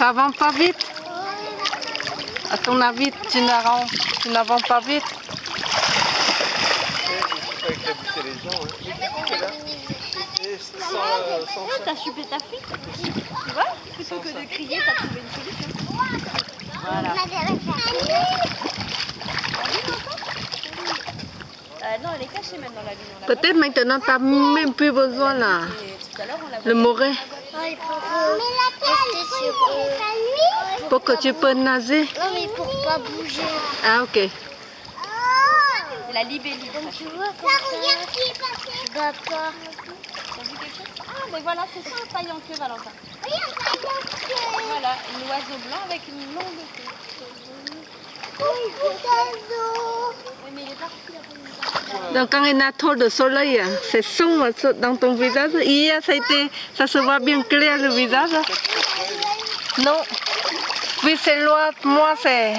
Ça avance pas vite À ton avis, tu n'avances pas vite T'as chupé ta fille Tu vois Plutôt que de crier, t'as trouvé une solution. Voilà. Euh, non, elle est cachée dans la lune. Peut-être maintenant, tu n'as même plus besoin là. Le moret, Ouais, pour pour que tu peux nager. Non, mais pour pas bouger. Ah, ok. C'est la libellule. Donc, tu vois, ça, tu vas pas. T'as vu quelque chose? Ah, mais voilà, c'est ça un paillant queue, Valentin. Voilà, un oiseau blanc avec une longue queue. Oui, mais il est parti. Donc quand il y a trop de soleil, c'est sombre dans ton visage. Hier, ça, a été, ça se voit bien clair le visage. Non. Oui, c'est loin. Moi, c'est